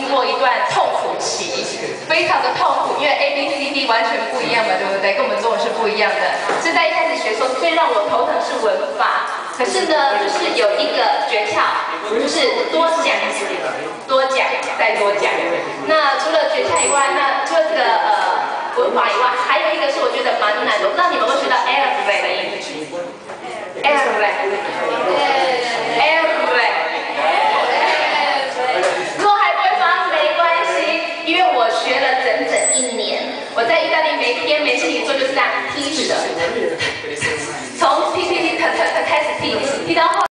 经过一段痛苦期，非常的痛苦，因为 A B C D 完全不一样嘛，对不对？跟我们中文是不一样的。是在一开始学说最让我头疼是文法，可是呢，就是有一个诀窍，就是多讲，多讲，再多讲。那除了诀窍以外，那除了这个呃文法以外，还有一个是我觉得蛮难的，我不知道你们会学到 elevate 的音，elevate。一年我在意大利每天没事情做就是这样踢着的。从乒乒乒乓乓乓开始踢踢到后